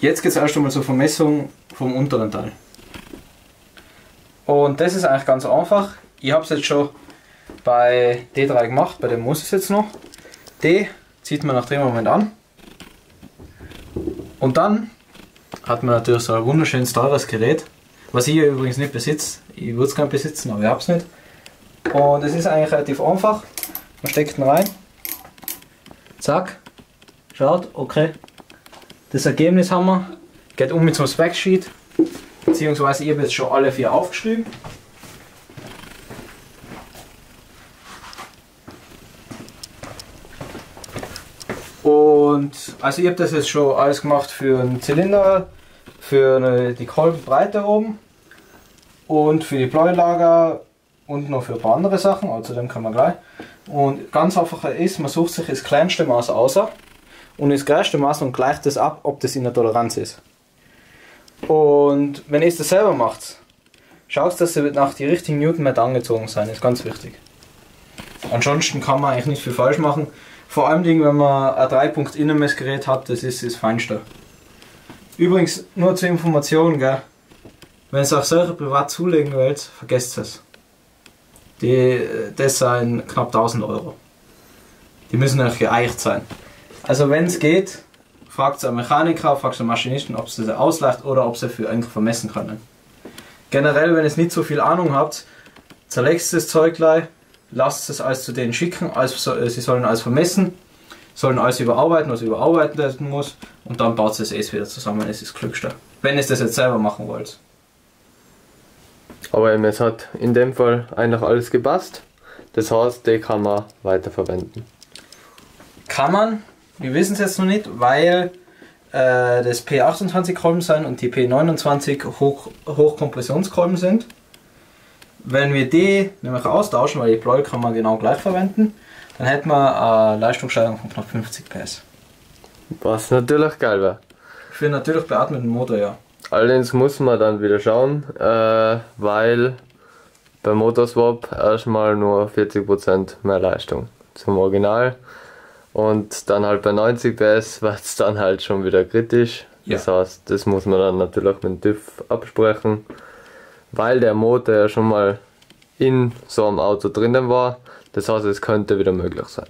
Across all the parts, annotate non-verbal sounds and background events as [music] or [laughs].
Jetzt geht es erst einmal zur Vermessung vom unteren Teil. Und das ist eigentlich ganz einfach. Ich habe es jetzt schon bei D3 gemacht, bei dem muss es jetzt noch. D zieht man nach dem Moment an. Und dann hat man natürlich so ein wunderschönes teures Gerät, was ich übrigens nicht besitze. Ich würde es gerne besitzen, aber ich habe es nicht. Und es ist eigentlich relativ einfach. Man steckt ihn rein. Zack. Schaut, okay. Das Ergebnis haben wir. Geht um mit so Specsheet. Beziehungsweise ich habe jetzt schon alle vier aufgeschrieben. Und also ich habe das jetzt schon alles gemacht für einen Zylinder, für eine, die Kolbenbreite oben und für die Bläulager und noch für ein paar andere Sachen, also dem kann man gleich. Und ganz einfach ist, man sucht sich das kleinste Maß aus und das größte Maß und gleicht das ab, ob das in der Toleranz ist. Und wenn ihr das selber macht, schaut, dass sie nach die richtigen Newtonmeter angezogen sein, ist ganz wichtig. Ansonsten kann man eigentlich nicht viel falsch machen. Vor allem, wenn man ein 3-Punkt Innenmessgerät hat, das ist das Feinste. Übrigens, nur zur Information, gell? wenn ihr auch solche privat zulegen wollt, vergesst es. Die, das sind knapp 1000 Euro. Die müssen euch geeicht sein. Also wenn es geht, fragt einen Mechaniker, fragt einen Maschinisten, ob sie das ausleicht oder ob sie für einfach vermessen können. Generell, wenn ihr nicht so viel Ahnung habt, zerlegt das Zeug gleich, lasst es alles zu denen schicken, also, sie sollen alles vermessen, sollen alles überarbeiten, was überarbeitet werden muss und dann baut es es wieder zusammen, es ist das Glückste. Wenn ihr das jetzt selber machen wollt. Aber eben, es hat in dem Fall eigentlich alles gepasst. Das heißt, die kann man weiterverwenden. Kann man, wir wissen es jetzt noch nicht, weil äh, das P28 Kolben sind und die P29 Hoch, Hochkompressionskolben sind. Wenn wir die nämlich austauschen, weil die Pleuel kann man genau gleich verwenden, dann hätten wir eine Leistungssteigerung von knapp 50 PS. Was natürlich geil wäre. Für natürlich beatmeten Motor, ja. Allerdings muss man dann wieder schauen, äh, weil beim Motorswap erstmal nur 40% mehr Leistung zum Original. Und dann halt bei 90 PS wird es dann halt schon wieder kritisch. Ja. Das heißt, das muss man dann natürlich mit dem TÜV absprechen weil der Motor ja schon mal in so einem Auto drinnen war. Das heißt, es könnte wieder möglich sein.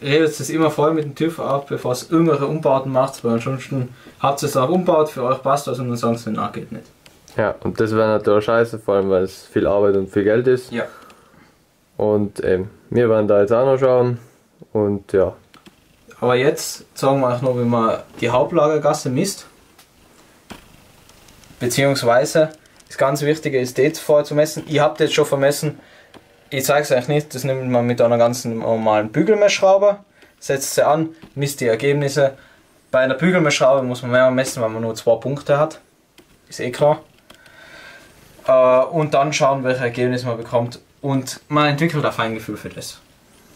Redet es immer voll mit dem TÜV ab, bevor es irgendwelche Umbauten macht, weil ansonsten habt ihr es auch umbaut, für euch passt das und dann sagen sie, na geht nicht. Ja, und das wäre natürlich scheiße, vor allem weil es viel Arbeit und viel Geld ist. Ja. Und eben, wir werden da jetzt auch noch schauen und ja. Aber jetzt sagen wir auch noch, wenn man die Hauptlagergasse misst, beziehungsweise das ganz Wichtige ist, das vorher zu messen. Ich habe das schon vermessen. Ich zeige es euch nicht. Das nimmt man mit einer ganz normalen Bügelmessschraube, setzt sie an, misst die Ergebnisse. Bei einer Bügelmessschraube muss man mehr messen, weil man nur zwei Punkte hat. Ist eh klar. Äh, und dann schauen, welche Ergebnisse man bekommt. Und man entwickelt ein Feingefühl für das.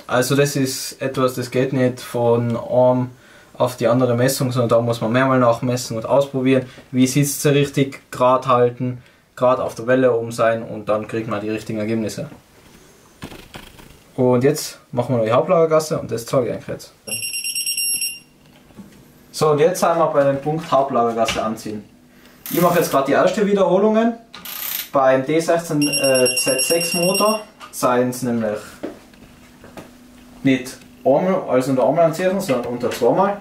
Also das ist etwas, das geht nicht von Arm auf die andere Messung, sondern da muss man mehrmals nachmessen und ausprobieren. Wie sitzt sie richtig, gerade halten, gerade auf der Welle oben sein und dann kriegt man die richtigen Ergebnisse. Und jetzt machen wir noch die Hauptlagergasse und das zeige ich eigentlich jetzt. So, und jetzt sind wir bei dem Punkt Hauptlagergasse anziehen. Ich mache jetzt gerade die erste Wiederholungen. Beim D16 äh, Z6 Motor seien es nämlich nicht einmal, also unter einmal anziehen, sondern unter zweimal.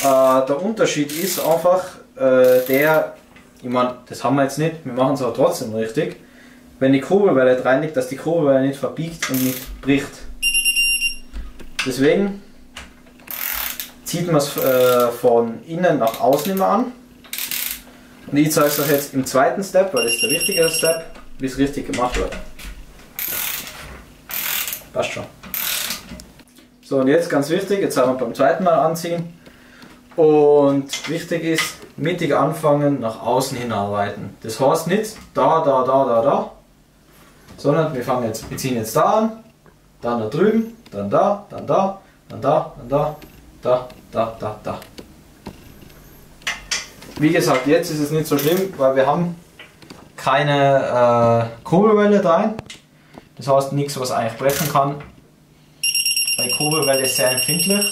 Äh, der Unterschied ist einfach äh, der, ich meine, das haben wir jetzt nicht, wir machen es aber trotzdem richtig. Wenn die Kurbelwelle rein liegt, dass die Kurbelwelle nicht verbiegt und nicht bricht. Deswegen zieht man es äh, von innen nach außen immer an. Und ich zeige es euch jetzt im zweiten Step, weil das ist der wichtigere Step, wie es richtig gemacht wird. Passt schon. So, und jetzt ganz wichtig, jetzt haben wir beim zweiten Mal anziehen. Und wichtig ist, mittig anfangen, nach außen hin arbeiten. Das heißt nicht da, da, da, da, da, sondern wir fangen jetzt, wir ziehen jetzt da an, dann da drüben, dann da, dann da, dann da, dann da, da, da, da, da. Wie gesagt, jetzt ist es nicht so schlimm, weil wir haben keine äh, Kurbelwelle rein. Das heißt nichts, was eigentlich brechen kann. Weil Kurbelwelle ist sehr empfindlich.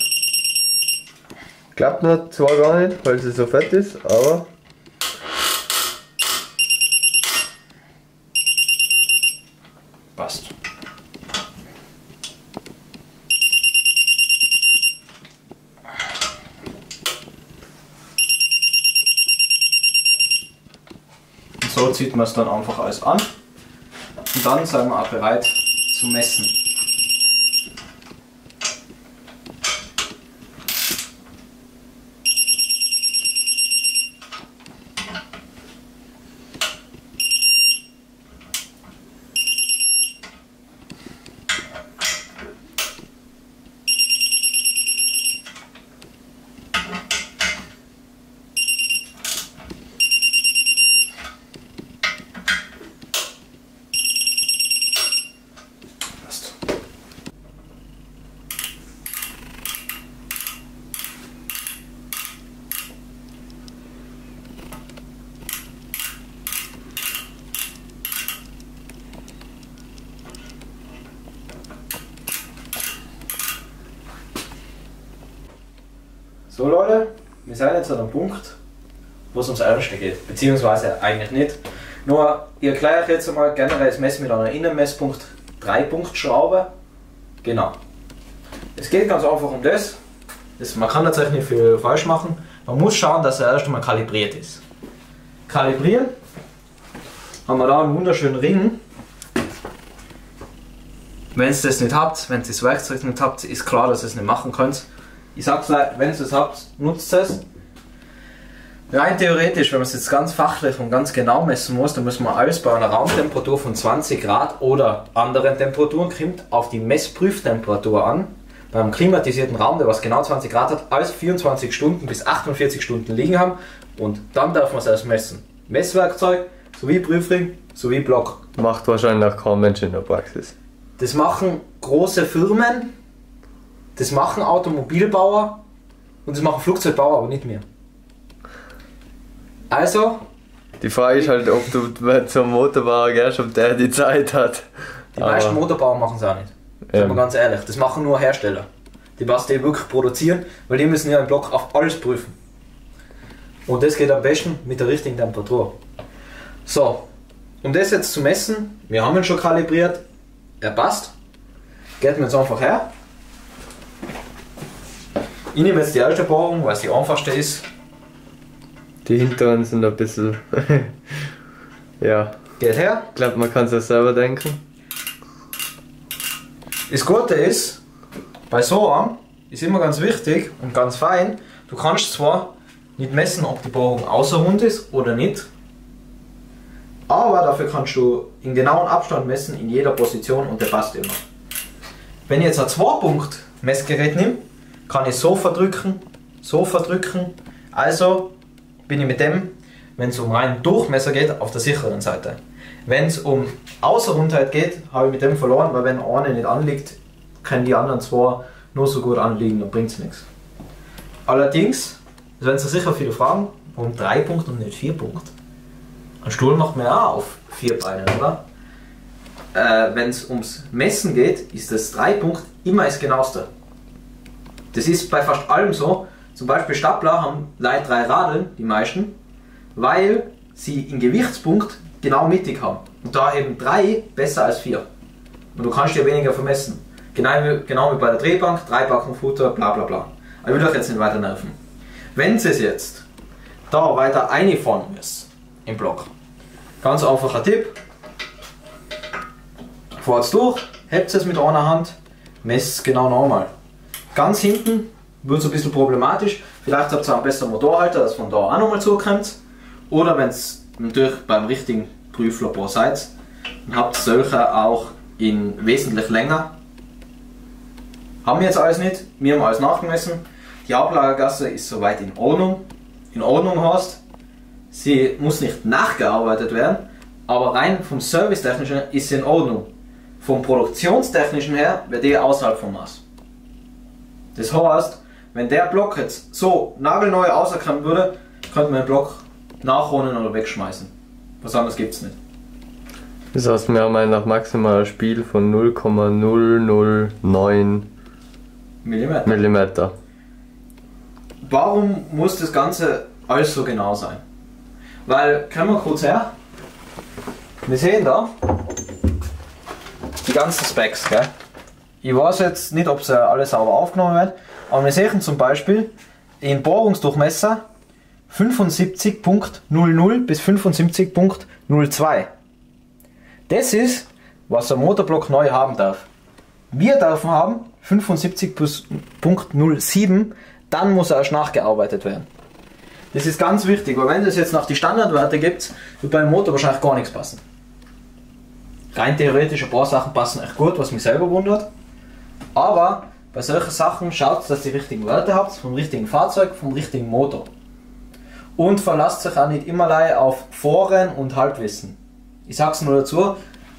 Klappt noch zwar gar nicht, weil sie so fett ist, aber Passt. Und so zieht man es dann einfach alles an. Und dann sind wir auch bereit zu messen. So Leute, wir sind jetzt an einem Punkt, wo es ums Ernste geht. Beziehungsweise eigentlich nicht. Nur, ich erkläre euch jetzt einmal generell das Messen mit einer Innenmesspunkt 3 Punkt Schraube. Genau. Es geht ganz einfach um das. das man kann tatsächlich nicht viel falsch machen. Man muss schauen, dass er erst einmal kalibriert ist. Kalibrieren haben wir da einen wunderschönen Ring. Wenn ihr das nicht habt, wenn ihr das Werkzeug nicht habt, ist klar, dass ihr es nicht machen könnt. Ich sag's euch, wenn ihr es habt, nutzt es. Rein theoretisch, wenn man es jetzt ganz fachlich und ganz genau messen muss, dann muss man alles bei einer Raumtemperatur von 20 Grad oder anderen Temperaturen kommt auf die Messprüftemperatur an. Beim klimatisierten Raum, der was genau 20 Grad hat, alles 24 Stunden bis 48 Stunden liegen haben und dann darf man es erst messen. Messwerkzeug sowie Prüfring sowie Block. macht wahrscheinlich auch kaum Mensch in der Praxis. Das machen große Firmen, das machen Automobilbauer und das machen Flugzeugbauer, aber nicht mehr. Also, Die Frage ist halt, ob du zum Motorbauer gehst, ob der die Zeit hat. die meisten Aber- Motorbauer machen es auch nicht. Sagen wir ganz ehrlich, das machen nur Hersteller. Die was die wirklich produzieren, weil die müssen ja im Block auf alles prüfen. Und das geht am besten mit der richtigen Temperatur. So, um das jetzt zu messen, wir haben ihn schon kalibriert, er passt. Geht mir jetzt einfach her. Ich nehme jetzt die erste Bohrung, weil es die einfachste ist. Die hinteren sind ein bisschen. [laughs] ja, Geht her. ich glaube, man kann es ja selber denken. Das Gute ist, bei so einem ist immer ganz wichtig und ganz fein, du kannst zwar nicht messen, ob die Bohrung außer rund ist oder nicht, aber dafür kannst du in genauen Abstand messen in jeder Position und der passt immer. Wenn ich jetzt ein 2-Punkt-Messgerät nehme, kann ich so verdrücken, so verdrücken, also bin ich mit dem, wenn es um reinen Durchmesser geht, auf der sicheren Seite. Wenn es um Außerrundheit geht, habe ich mit dem verloren, weil wenn eine nicht anliegt, können die anderen zwei nur so gut anliegen, dann bringt es nichts. Allerdings, es werden sich sicher viele fragen, warum 3 Punkt und nicht 4 Punkt? Ein Stuhl macht man ja auch auf vier Beinen, oder? Äh, wenn es ums Messen geht, ist das 3 Punkt immer das genaueste. Das ist bei fast allem so. Zum Beispiel Stapler haben Leute drei Radeln, die meisten, weil sie in Gewichtspunkt genau mittig haben. Und da eben drei besser als vier. Und du kannst dir weniger vermessen. Genau wie, genau wie bei der Drehbank, drei Backen Futter, bla bla bla. Aber ich will euch jetzt nicht weiter nerven. Wenn es jetzt da weiter einfahren müsst im Block, ganz einfacher Tipp. Fahrt's durch, hebt es mit einer Hand, messt es genau normal. Ganz hinten wird es ein bisschen problematisch. Vielleicht habt ihr einen besseren Motorhalter, dass von da auch nochmal zukommt. Oder wenn es natürlich beim richtigen Prüflabor seid, dann habt ihr solche auch in wesentlich länger. Haben wir jetzt alles nicht, wir haben alles nachgemessen. Die Ablagergasse ist soweit in Ordnung. In Ordnung heißt, sie muss nicht nachgearbeitet werden, aber rein vom Servicetechnischen ist sie in Ordnung. Vom Produktionstechnischen her wäre die außerhalb vom Maß. Das heißt, wenn der Block jetzt so nagelneu rauskommen würde, könnte man den Block nachholen oder wegschmeißen. Was anderes gibt es nicht. Das heißt, wir haben ein nach maximal Spiel von 0,009 Millimeter. mm. warum muss das Ganze alles so genau sein? Weil, können wir kurz her? Wir sehen da die ganzen Specs, gell? Ich weiß jetzt nicht, ob sie alle sauber aufgenommen werden, aber wir sehen zum Beispiel den Bohrungsdurchmesser 75.00 bis 75.02. Das ist, was ein Motorblock neu haben darf. Wir dürfen haben 75.07, dann muss er erst nachgearbeitet werden. Das ist ganz wichtig, weil wenn das jetzt nach die Standardwerte gibt, wird beim Motor wahrscheinlich gar nichts passen. Rein theoretisch ein paar Sachen passen echt gut, was mich selber wundert. Aber bei solchen Sachen schaut, dass ihr die richtigen Werte habt, vom richtigen Fahrzeug, vom richtigen Motor. Und verlasst sich auch nicht immer auf Foren und Halbwissen. Ich sag's nur dazu,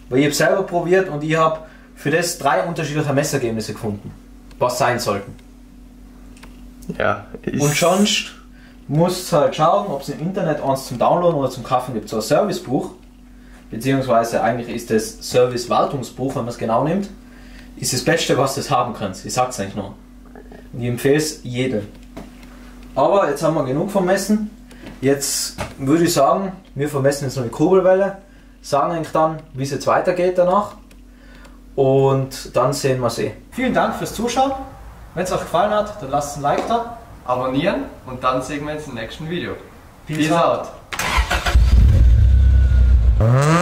weil ich habe selber probiert und ich habe für das drei unterschiedliche Messergebnisse gefunden, was sein sollten. Ja, Und sonst musst du halt schauen, ob es im Internet eins zum Downloaden oder zum Kaufen gibt, so ein Servicebuch, beziehungsweise eigentlich ist das Service-Wartungsbuch, wenn man es genau nimmt, ist das Beste, was du haben kannst. Ich sag's eigentlich nur. Und ich empfehle es jedem. Aber jetzt haben wir genug vermessen. Jetzt würde ich sagen, wir vermessen jetzt noch die Kurbelwelle, sagen eigentlich dann, wie es jetzt weitergeht danach. Und dann sehen wir es eh. Vielen Dank fürs Zuschauen. Wenn es euch gefallen hat, dann lasst ein Like da. abonnieren und dann sehen wir uns im nächsten Video. Peace out. out.